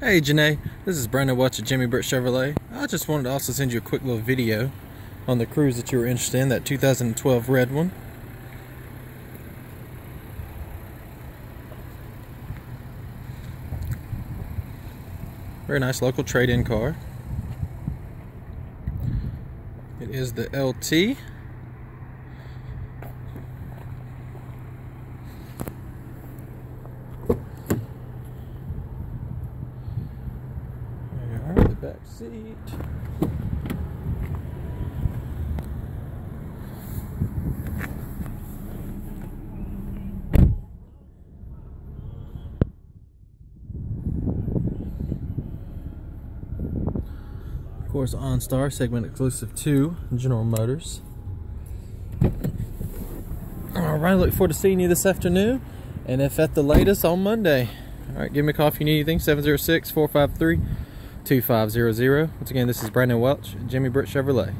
Hey Jenay, this is Brandon Welch at Jimmy Britt Chevrolet. I just wanted to also send you a quick little video on the Cruze that you were interested in, that 2012 red one. Very nice local trade-in car. It is the LT. There the back seat. Of course, OnStar segment exclusive to General Motors. All right, look forward to seeing you this afternoon, and if at the latest on Monday. All right, give me a call if you need anything. 706 453 2500. Once again, this is Brandon Welch, Jimmy Britt Chevrolet.